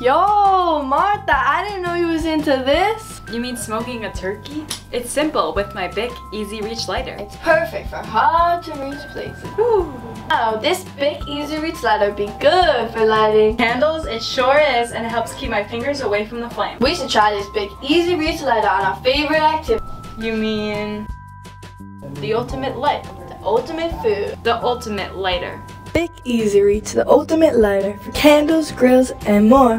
Yo, Martha, I didn't know you was into this. You mean smoking a turkey? It's simple with my Bic Easy Reach lighter. It's perfect for hard to reach places. Oh, this Bic Easy Reach lighter be good for lighting. Candles, it sure is, and it helps keep my fingers away from the flame. We should try this Bic Easy Reach lighter on our favorite activity. You mean The ultimate light, the ultimate food. the ultimate lighter? Bic Easy Reach, the ultimate lighter for candles, grills, and more.